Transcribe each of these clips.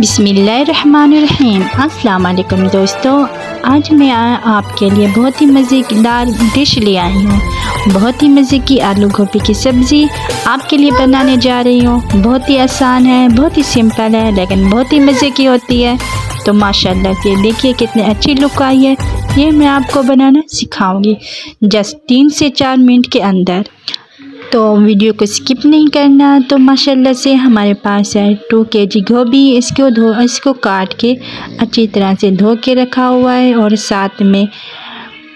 बिसमीम वालेकुम दोस्तों, आज मैं आपके लिए बहुत ही मज़ेदार डिश ले आई हूँ। बहुत ही मज़े की आलू गोभी की सब्ज़ी आपके लिए बनाने जा रही हूँ। बहुत ही आसान है, बहुत ही सिंपल है, लेकिन बहुत ही मज़े की होती है। तो माशाल्लाह से देखिए कितनी अच्छी लुक आई है। ये मैं आपको बनाना सिखाऊँगी। जस्ट तीन से चार मिनट के अंदर। तो वीडियो को स्किप नहीं करना। तो माशाल्लाह से हमारे पास है टू के जी गोभी। इसको धो, इसको काट के अच्छी तरह से धो के रखा हुआ है और साथ में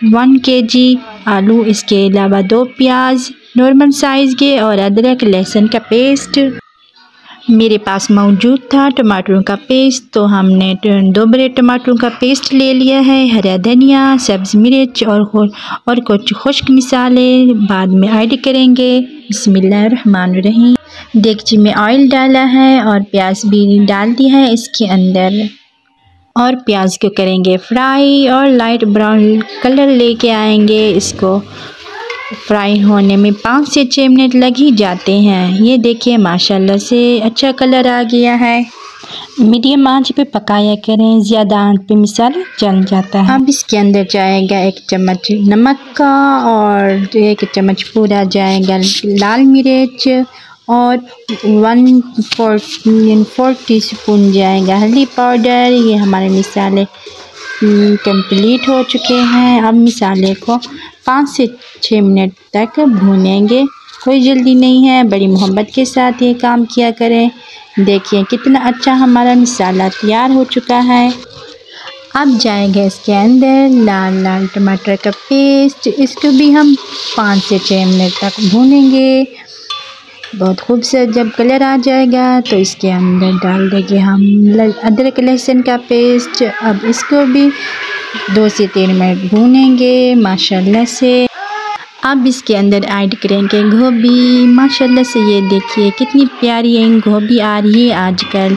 वन के जी आलू, इसके अलावा दो प्याज, नॉर्मल साइज़ के और अदरक, लहसुन का पेस्ट। मेरे पास मौजूद था टमाटरों का पेस्ट तो हमने दो बड़े टमाटरों का पेस्ट ले लिया है, हरा धनिया, सब्ज़ मिर्च और और कुछ खुश्क मिसाले, बाद में ऐड करेंगे। रही देखिए में ऑयल डाला है और प्याज भी डाल दिया है इसके अंदर। और प्याज को करेंगे फ्राई और लाइट ब्राउन कलर लेके आएँगे इसको। फ्राई होने में पाँच से छः मिनट लग ही जाते हैं। ये देखिए, माशाल्लाह से अच्छा कलर आ गया है। मीडियम आँच पे पकाया करें, ज़्यादा आँच पे मिसाल जल जाता है। अब इसके अंदर जाएगा एक चम्मच नमक का और एक चम्मच पूरा जाएगा लाल मिर्च और one four four teaspoon जाएगा हल्दी पाउडर। ये हमारे मिसाले कंप्लीट हो चुके हैं। अब मिसाले को पाँच से छः मिनट तक भूनेंगे। कोई जल्दी नहीं है। बड़ी मोहब्बत के साथ ये काम किया करें। देखिए कितना अच्छा हमारा मसाला तैयार हो चुका है। अब जाएँगे इसके अंदर। लाल लाल टमाटर का पेस्ट। इसको भी हम पाँच से छः मिनट तक भूनेंगे। बहुत खूबसूरत जब कलर आ जाएगा तो इसके अंदर डाल देंगे हम अदरक लहसुन का पेस्ट। अब इसको भी दो से तीन मिनट भूनेंगे, माशाल्लाह से। अब इसके अंदर ऐड करेंगे गोभी। माशाल्लाह से ये देखिए, कितनी प्यारी है, गोभी आ रही है आजकल।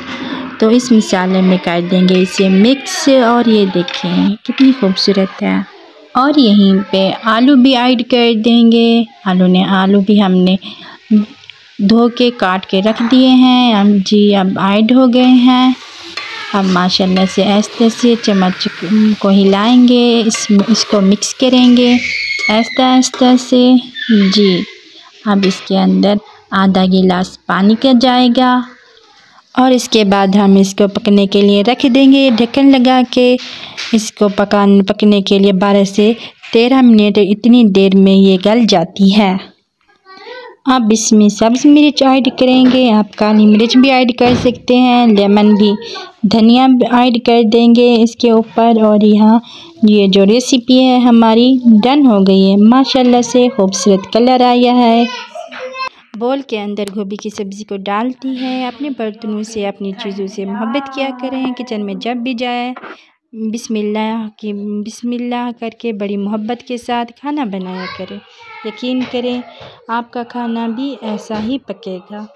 तो इस मिसाले में कर देंगे इसे मिक्स और ये देखें, कितनी खूबसूरत है। और यहीं पे आलू भी ऐड कर देंगे। आलू ने, आलू भी हमने धो के काट के रख दिए हैं। अब जी, अब ऐड हो गए हैं। अब माशाल्लाह से ऐसे से चम्मच को हिलाएँगे, इस इसको मिक्स करेंगे। ऐसा ऐसा से जी। अब इसके अंदर आधा गिलास पानी का जाएगा। और इसके बाद हम इसको पकने के लिए रख देंगे ढक्कन लगा के। इसको पकाने पकने के लिए बारह से तेरह मिनट इतनी देर में ये गल जाती है। आप इसमें सब्ज़ मिर्च ऐड करेंगे, आप काली मिर्च भी ऐड कर सकते हैं, लेमन भी, धनिया ऐड कर देंगे इसके ऊपर और यहाँ ये जो रेसिपी है हमारी डन हो गई है। माशाल्लाह से खूबसूरत कलर आया है। बोल के अंदर गोभी की सब्ज़ी को डालती है, अपने बर्तनों से, अपनी चीज़ों से मोहब्बत किया करें, किचन में जब भी जाए बिस्मिल्लाह की, बिस्मिल्लाह करके बड़ी मोहब्बत के साथ खाना बनाया करें। यकीन करें, आपका खाना भी ऐसा ही पकेगा।